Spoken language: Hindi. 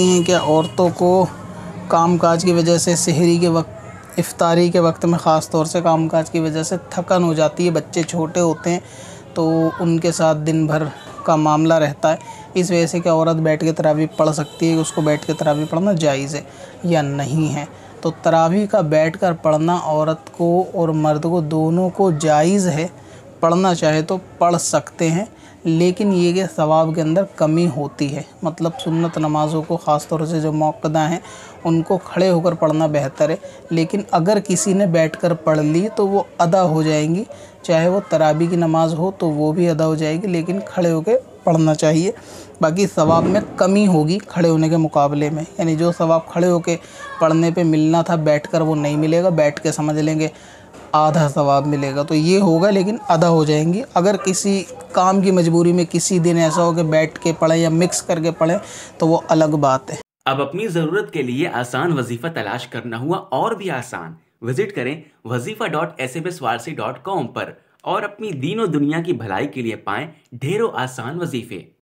हैं कि औरतों को कामकाज की वजह से शहरी के वक्त, इफ्तारी के वक्त में ख़ास तौर से कामकाज की वजह से थकन हो जाती है, बच्चे छोटे होते हैं तो उनके साथ दिन भर का मामला रहता है। इस वजह से क्या औरत बैठ के तरावी पढ़ सकती है उसको बैठ के तरावी पढ़ना जायज़ है या नहीं है। तो तरावी का बैठ कर पढ़ना औरत को और मर्द को दोनों को जायज़ है। पढ़ना चाहे तो पढ़ सकते हैं, लेकिन ये कि सवाब के अंदर कमी होती है। मतलब सुन्नत नमाज़ों को ख़ास तौर से जो मौकदा हैं, उनको खड़े होकर पढ़ना बेहतर है। लेकिन अगर किसी ने बैठकर पढ़ ली तो वो अदा हो जाएँगी। चाहे वो तराबी की नमाज़ हो तो वो भी अदा हो जाएगी, लेकिन खड़े होकर पढ़ना चाहिए। बाकी सवाब में कमी होगी खड़े होने के मुकाबले में। यानी जो सवाब खड़े होकर पढ़ने पे मिलना था, बैठकर वो नहीं मिलेगा, बैठ के समझ लेंगे। आधा सवाब मिलेगा तो ये होगा, लेकिन अदा हो जाएँगी। अगर किसी काम की मजबूरी में किसी दिन ऐसा हो कि बैठ के पढ़ें या मिक्स करके पढ़ें तो वो अलग बात है। अब अपनी ज़रूरत के लिए आसान वजीफ़ा तलाश करना हुआ और भी आसान। विज़िट करें wazifa dot S M S Warsi dot com पर और अपनी दीनों दुनिया की भलाई के लिए पाएँ ढेरों आसान वजीफ़े।